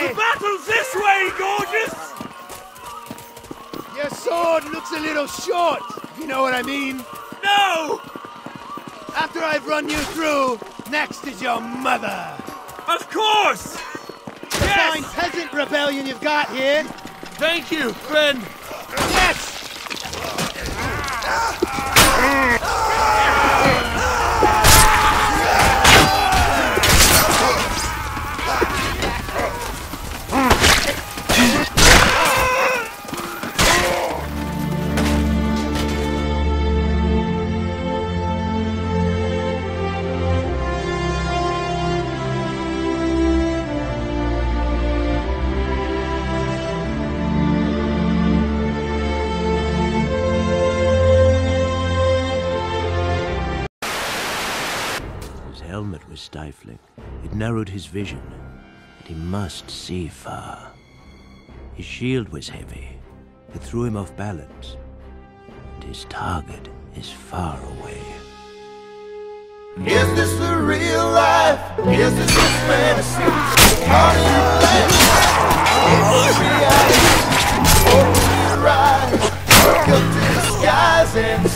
die! The battle's this way, gorgeous! Your sword looks a little short, if you know what I mean. No! After I've run you through, next is your mother. Of course! The fine peasant rebellion you've got here. Thank you, friend. Helmet was stifling. It narrowed his vision, and he must see far. His shield was heavy. It threw him off balance. And his target is far away. Is this the real life? Is this just fantasy? Are you playing? Is reality? Or will you rise? Look up to the skies and